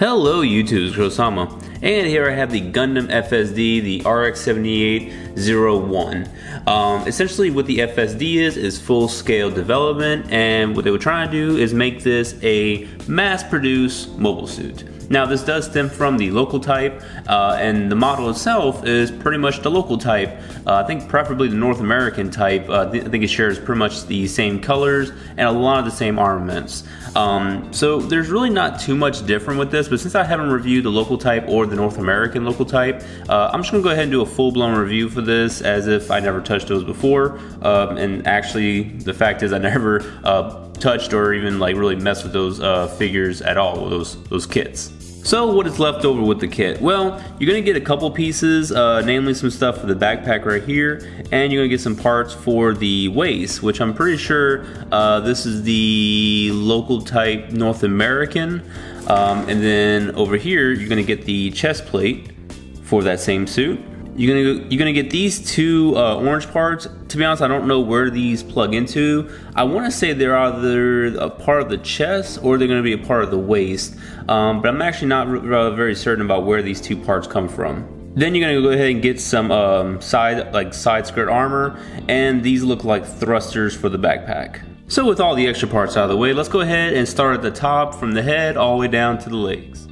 Hello YouTube, it's KrowSama, and here I have the Gundam FSD, the RX7801. Um, essentially what the FSD is, is full-scale development, and what they were trying to do is make this a mass-produced mobile suit. Now this does stem from the local type, uh, and the model itself is pretty much the local type. Uh, I think preferably the North American type. Uh, I think it shares pretty much the same colors and a lot of the same armaments. Um, so there's really not too much different with this, but since I haven't reviewed the local type or the North American local type, uh, I'm just gonna go ahead and do a full-blown review for this as if I never touched those before. Um, and actually, the fact is I never uh, touched or even like really messed with those uh, figures at all, those, those kits. So what is left over with the kit? Well, you're gonna get a couple pieces, uh, namely some stuff for the backpack right here, and you're gonna get some parts for the waist, which I'm pretty sure uh, this is the local type North American. Um, and then over here, you're gonna get the chest plate for that same suit. You're gonna you're gonna get these two uh, orange parts. To be honest, I don't know where these plug into. I want to say they're either a part of the chest or they're gonna be a part of the waist, um, but I'm actually not very certain about where these two parts come from. Then you're gonna go ahead and get some um, side like side skirt armor, and these look like thrusters for the backpack. So with all the extra parts out of the way, let's go ahead and start at the top from the head all the way down to the legs.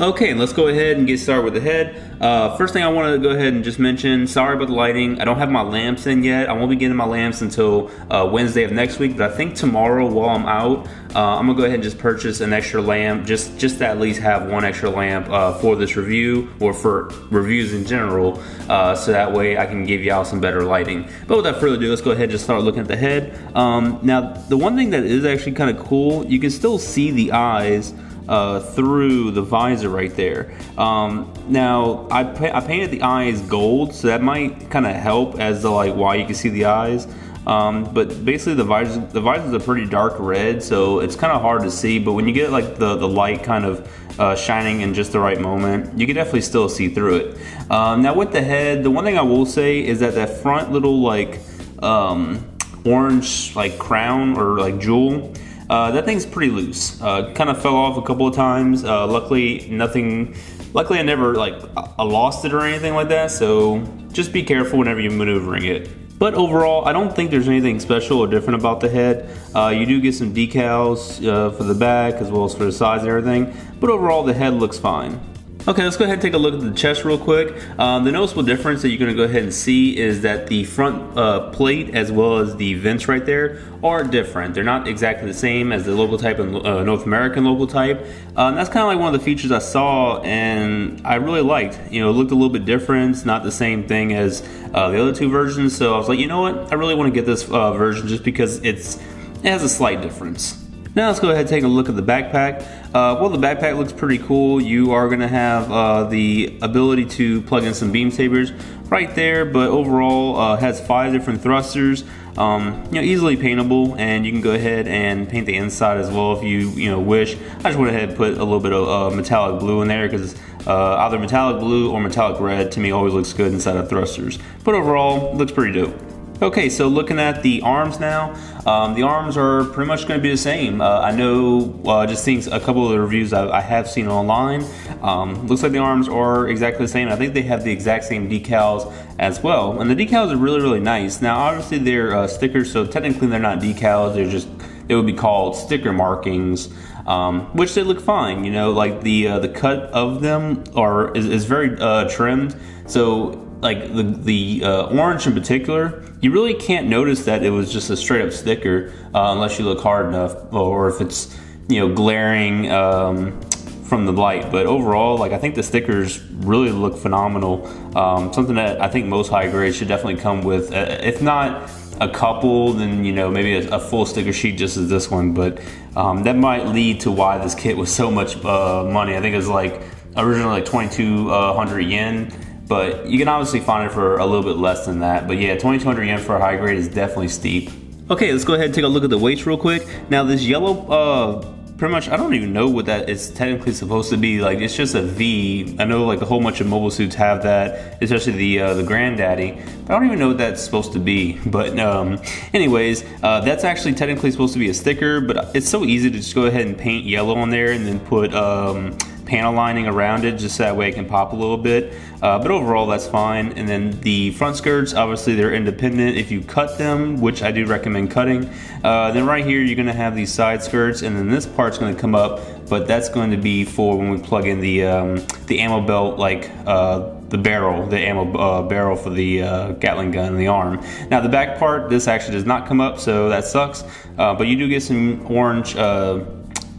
Okay, let's go ahead and get started with the head. Uh, first thing I want to go ahead and just mention, sorry about the lighting. I don't have my lamps in yet. I won't be getting my lamps until uh, Wednesday of next week, but I think tomorrow while I'm out, uh, I'm gonna go ahead and just purchase an extra lamp, just, just to at least have one extra lamp uh, for this review or for reviews in general, uh, so that way I can give y'all some better lighting. But without further ado, let's go ahead and just start looking at the head. Um, now, the one thing that is actually kind of cool, you can still see the eyes uh, through the visor right there. Um, now I, pa I painted the eyes gold, so that might kind of help as to like why you can see the eyes. Um, but basically the visor the visors are pretty dark red, so it's kind of hard to see. But when you get like the, the light kind of uh, shining in just the right moment, you can definitely still see through it. Um, now with the head, the one thing I will say is that that front little like um, orange like crown or like jewel, uh, that thing's pretty loose. Uh, kind of fell off a couple of times. Uh, luckily, nothing. Luckily, I never like I lost it or anything like that. So just be careful whenever you're maneuvering it. But overall, I don't think there's anything special or different about the head. Uh, you do get some decals uh, for the back as well as for the sides and everything. But overall, the head looks fine. Okay, let's go ahead and take a look at the chest real quick. Um, the noticeable difference that you're to go ahead and see is that the front uh, plate as well as the vents right there are different. They're not exactly the same as the local type and uh, North American local type. Um, that's kind of like one of the features I saw and I really liked. You know, it looked a little bit different. Not the same thing as uh, the other two versions. So I was like, you know what? I really want to get this uh, version just because it's it has a slight difference. Now let's go ahead and take a look at the backpack. Uh, well, the backpack looks pretty cool. You are going to have uh, the ability to plug in some beam sabers right there, but overall uh, has five different thrusters. Um, you know, easily paintable, and you can go ahead and paint the inside as well if you you know wish. I just went ahead and put a little bit of uh, metallic blue in there because uh, either metallic blue or metallic red to me always looks good inside of thrusters. But overall, looks pretty dope. Okay, so looking at the arms now, um, the arms are pretty much going to be the same. Uh, I know, uh, just seeing a couple of the reviews I, I have seen online, um, looks like the arms are exactly the same. I think they have the exact same decals as well, and the decals are really, really nice. Now, obviously they're uh, stickers, so technically they're not decals. They're just they would be called sticker markings, um, which they look fine. You know, like the uh, the cut of them are is, is very uh, trimmed, so like the the uh, orange in particular, you really can't notice that it was just a straight up sticker uh, unless you look hard enough, or if it's you know glaring um, from the light. But overall, like I think the stickers really look phenomenal. Um, something that I think most high grades should definitely come with, uh, if not a couple, then you know maybe a, a, full sticker sheet just as this one. But um, that might lead to why this kit was so much uh, money. I think it was like originally like 2,200 yen but you can obviously find it for a little bit less than that. But yeah, 2200 yen for a high grade is definitely steep. Okay, let's go ahead and take a look at the weights real quick. Now this yellow, uh, pretty much, I don't even know what that is technically supposed to be. Like, it's just a V. I know like a whole bunch of mobile suits have that, especially the uh, the Granddaddy. But I don't even know what that's supposed to be. But um, anyways, uh, that's actually technically supposed to be a sticker, but it's so easy to just go ahead and paint yellow on there and then put um, panel lining around it just so that way it can pop a little bit. Uh, but overall, that's fine. And then the front skirts, obviously they're independent if you cut them, which I do recommend cutting. Uh, then right here, you're gonna have these side skirts and then this part's gonna come up, but that's going to be for when we plug in the, um, the ammo belt, like uh, the barrel, the ammo uh, barrel for the uh, Gatling gun in the arm. Now the back part, this actually does not come up, so that sucks. Uh, but you do get some orange uh,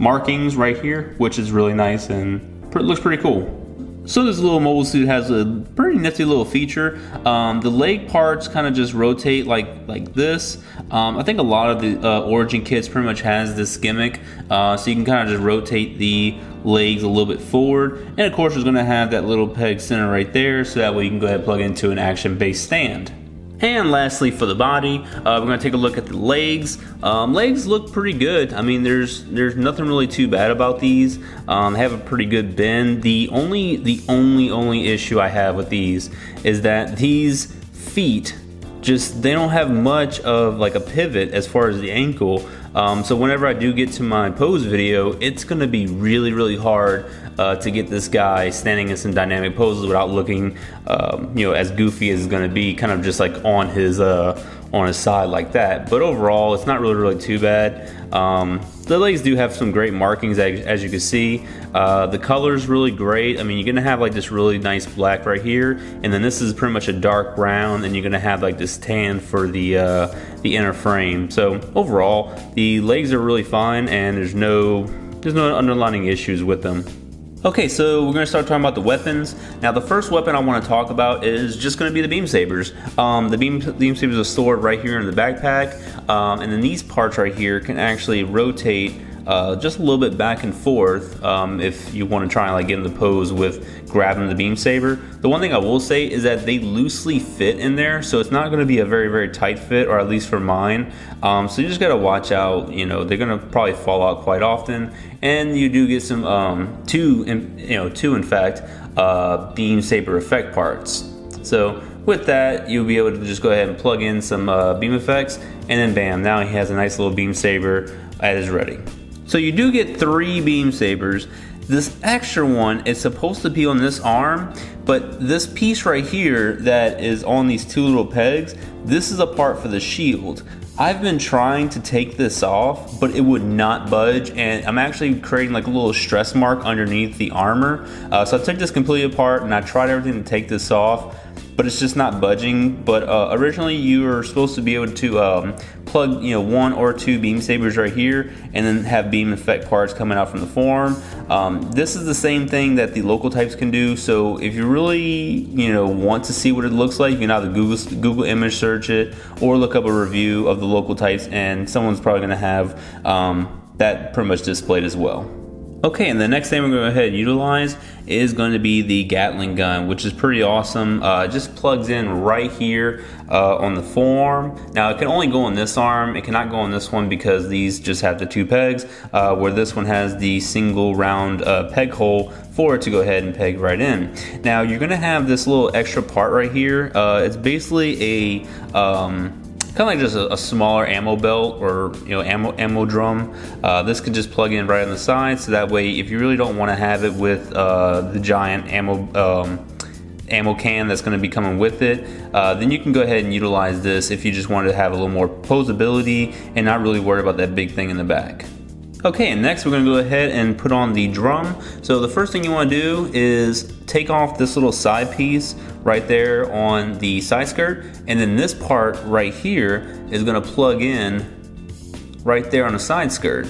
markings right here, which is really nice and looks pretty cool. So this little mobile suit has a pretty nifty little feature. Um, the leg parts kind of just rotate like like this. Um, I think a lot of the uh, Origin kits pretty much has this gimmick, uh, so you can kind of just rotate the legs a little bit forward. And of course, it's going to have that little peg center right there, so that way you can go ahead and plug into an action-based stand. And lastly, for the body, uh, we're to take a look at the legs. Um, legs look pretty good. I mean, there's there's nothing really too bad about these. Um, they have a pretty good bend. The only the only only issue I have with these is that these feet just they don't have much of like a pivot as far as the ankle. Um, so whenever I do get to my pose video, it's to be really really hard uh, to get this guy standing in some dynamic poses without looking, um, you know, as goofy as it's going to be, kind of just like on his uh, on his side like that. But overall, it's not really really too bad. Um, the legs do have some great markings as, as you can see. Uh, the color is really great. I mean, you're gonna have like this really nice black right here, and then this is pretty much a dark brown, and you're gonna have like this tan for the uh, the inner frame. So overall, the legs are really fine, and there's no there's no underlining issues with them. Okay, so we're to start talking about the weapons. Now, the first weapon I want to talk about is just to be the beam sabers. Um, the beam, beam sabers are stored right here in the backpack, um, and then these parts right here can actually rotate uh, just a little bit back and forth um, if you want to try and like get in the pose with grabbing the beam saber. The one thing I will say is that they loosely fit in there, so it's not going to be a very very tight fit, or at least for mine. Um, so you just got to watch out. You know they're going to probably fall out quite often, and you do get some um, two, in, you know two in fact uh, beam saber effect parts. So with that, you'll be able to just go ahead and plug in some uh, beam effects, and then bam, now he has a nice little beam saber at his ready. So you do get three beam sabers. This extra one is supposed to be on this arm, but this piece right here that is on these two little pegs, this is a part for the shield. I've been trying to take this off, but it would not budge, and I'm actually creating like a little stress mark underneath the armor. Uh, so I took this completely apart and I tried everything to take this off but it's just not budging. But uh, originally you were supposed to be able to um, plug you know one or two beam sabers right here and then have beam effect parts coming out from the form. Um, this is the same thing that the local types can do. So if you really you know want to see what it looks like, you can either Google Google image search it or look up a review of the local types, and someone's probably going to have um, that pretty much displayed as well. Okay, and the next thing we're going to go ahead and utilize is going to be the Gatling gun, which is pretty awesome. Uh, just plugs in right here uh, on the form. Now, it can only go on this arm. It cannot go on this one because these just have the two pegs, uh, where this one has the single round uh, peg hole for it to go ahead and peg right in. Now, you're going to have this little extra part right here. Uh, it's basically a... Um, kind of like just a, a, smaller ammo belt or you know ammo ammo drum. Uh, this can just plug in right on the side, so that way if you really don't want to have it with uh, the giant ammo. Um, ammo can that's going to be coming with it uh, then you can go ahead and utilize this if you just wanted to have a little more posability and not really worry about that big thing in the back Okay, next we're to go ahead and put on the drum. So the first thing you want to do is take off this little side piece right there on the side skirt, and then this part right here is to plug in right there on the side skirt.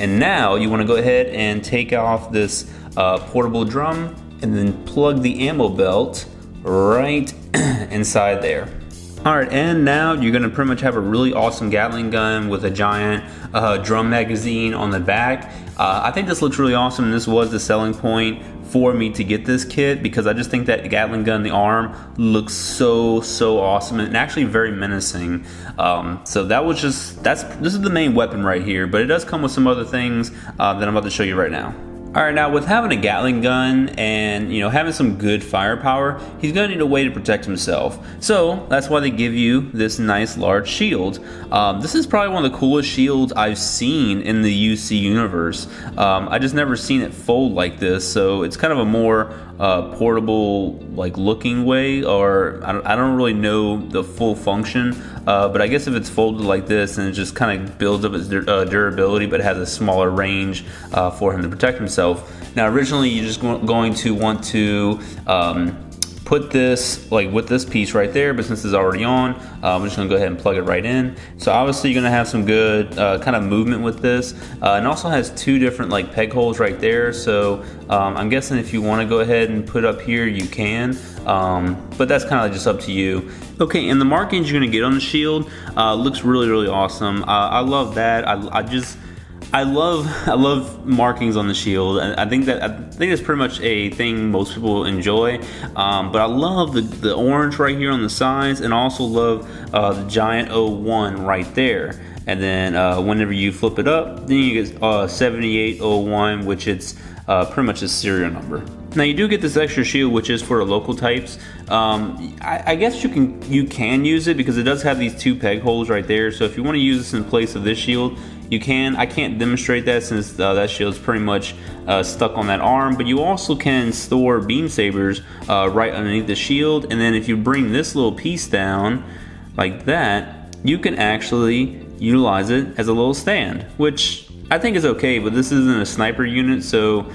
And now you want to go ahead and take off this uh, portable drum and then plug the ammo belt right inside there. Alright, and now you're to pretty much have a really awesome Gatling gun with a giant uh, drum magazine on the back. Uh, I think this looks really awesome. This was the selling point for me to get this kit because I just think that Gatling gun, the arm, looks so, so awesome and actually very menacing. Um, so that was just, that's this is the main weapon right here, but it does come with some other things uh, that I'm about to show you right now. All right, now with having a Gatling gun and you know having some good firepower, he's going to need a way to protect himself. So that's why they give you this nice large shield. Um, this is probably one of the coolest shields I've seen in the UC universe. Um, I just never seen it fold like this, so it's kind of a more uh, portable like looking way or I don't, I don't, really know the full function uh, but I guess if it's folded like this and it just kind of builds up its uh, durability but has a smaller range uh, for him to protect himself now originally you're just going to want to um, put this like with this piece right there, but since it's already on, uh, I'm just gonna go ahead and plug it right in. So obviously you're gonna have some good uh, kind of movement with this. Uh, and also has two different like peg holes right there. So um, I'm guessing if you wanna go ahead and put up here, you can. Um, but that's kind of just up to you. Okay, and the markings you're gonna get on the shield uh, looks really, really awesome. Uh, I love that. I, I just, I love I love markings on the shield. I, I think that I think that's pretty much a thing most people enjoy. Um, but I love the, the orange right here on the sides, and also love uh, the giant 01 right there. And then uh, whenever you flip it up, then you get uh, 7801, which it's uh, pretty much a serial number. Now you do get this extra shield, which is for local types. Um, I, I, guess you can you can use it because it does have these two peg holes right there. So if you want to use this in place of this shield, you can. I can't demonstrate that since uh, that shield's pretty much uh, stuck on that arm, but you also can store beam sabers uh, right underneath the shield. And then if you bring this little piece down like that, you can actually utilize it as a little stand, which I think it's okay, but this isn't a sniper unit, so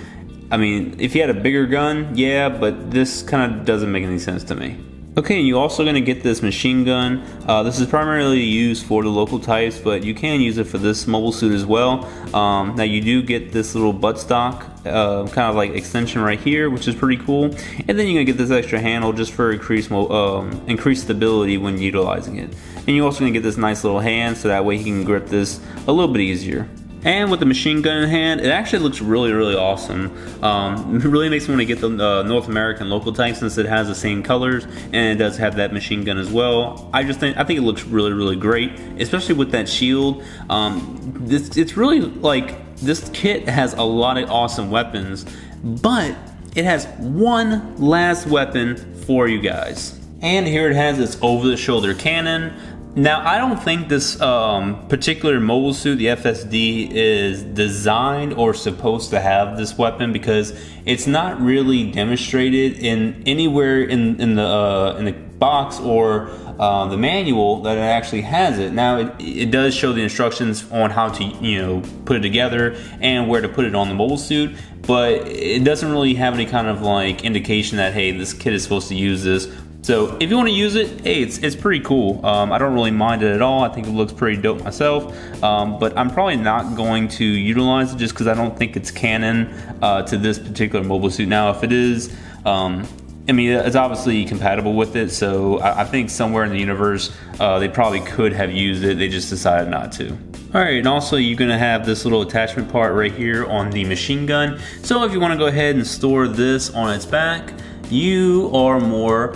I mean, if you had a bigger gun, yeah, but this kind of doesn't make any sense to me. Okay, and you're also going to get this machine gun. Uh, this is primarily used for the local types, but you can use it for this mobile suit as well. Um, now you do get this little buttstock uh, kind of like extension right here, which is pretty cool. And then you're to get this extra handle just for increased, um, increased stability when utilizing it. And you're also to get this nice little hand so that way you can grip this a little bit easier. And with the machine gun in hand, it actually looks really, really awesome. Um, it really makes me want to get the uh, North American local tank since it has the same colors and it does have that machine gun as well. I just think I think it looks really, really great, especially with that shield. Um, this it's really like this kit has a lot of awesome weapons, but it has one last weapon for you guys. And here it has its over-the-shoulder cannon. Now, I don't think this um, particular mobile suit, the FSD, is designed or supposed to have this weapon because it's not really demonstrated in anywhere in, in the uh, in the box or uh, the manual that it actually has it. Now, it, it does show the instructions on how to you know put it together and where to put it on the mobile suit, but it doesn't really have any kind of like indication that hey, this kid is supposed to use this so if you want to use it, hey, it's, it's pretty cool. Um, I don't really mind it at all. I think it looks pretty dope myself. Um, but I'm probably not going to utilize it just because I don't think it's canon uh, to this particular mobile suit. Now, if it is, um, I mean, it's obviously compatible with it. So I, think somewhere in the universe, uh, they probably could have used it. They just decided not to. All right, and also you're gonna have this little attachment part right here on the machine gun. So if you wanna go ahead and store this on its back, you are more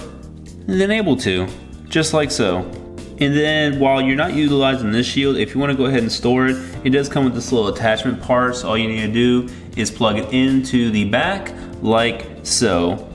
than able to, just like so. And then while you're not utilizing this shield, if you want to go ahead and store it, it does come with this little attachment part. So all you need to do is plug it into the back like so.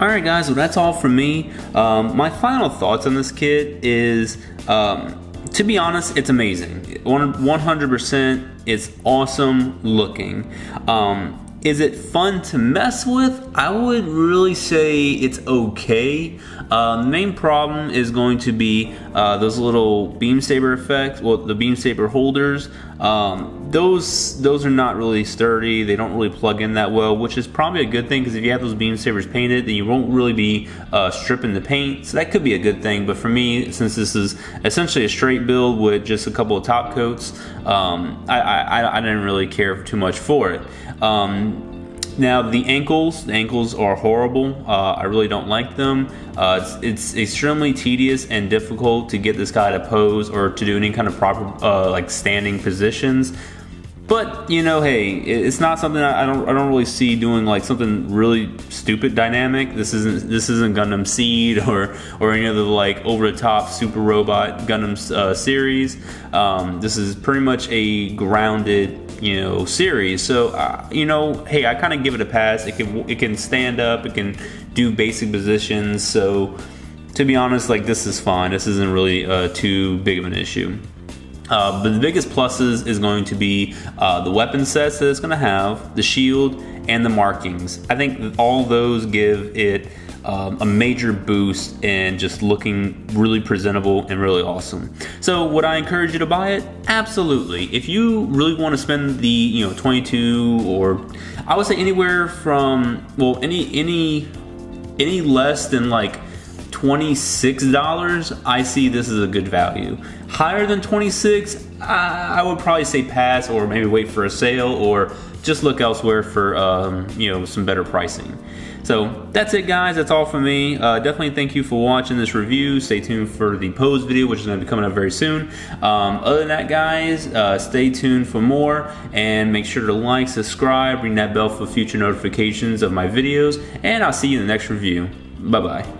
Alright guys, well that's all from me. Um, my final thoughts on this kit is, um, to be honest, it's amazing. 100% it's awesome looking. Um, is it fun to mess with? I would really say it's okay. Uh, the main problem is going to be uh, those little beam saber effects, well, the beam saber holders. Um, those those are not really sturdy. They don't really plug in that well, which is probably a good thing because if you have those beam sabers painted, then you won't really be uh, stripping the paint. So that could be a good thing. But for me, since this is essentially a straight build with just a couple of top coats, um, I, I, I didn't really care too much for it. Um, now the ankles, the ankles are horrible. Uh, I really don't like them. Uh, it's, it's, extremely tedious and difficult to get this guy to pose or to do any kind of proper uh, like standing positions. But you know, hey, it's not something I don't I don't really see doing like something really stupid dynamic. This isn't this isn't Gundam Seed or or any other like over the top super robot Gundam uh, series. Um, this is pretty much a grounded you know series. So uh, you know, hey, I kind of give it a pass. It can it can stand up. It can do basic positions. So to be honest, like this is fine. This isn't really uh, too big of an issue. Uh, but the biggest pluses is going to be uh, the weapon sets that it's going to have, the shield, and the markings. I think all those give it um, a major boost in just looking really presentable and really awesome. So would I encourage you to buy it? Absolutely. If you really want to spend the you know 22 or I would say anywhere from well any any any less than like $26, I see this is a good value. Higher than 26, I would probably say pass or maybe wait for a sale or just look elsewhere for um, you know some better pricing. So that's it guys, that's all for me. Uh, definitely thank you for watching this review. Stay tuned for the pose video which is going to be coming up very soon. Um, other than that guys, uh, stay tuned for more and make sure to like, subscribe, ring that bell for future notifications of my videos and I'll see you in the next review. Bye bye.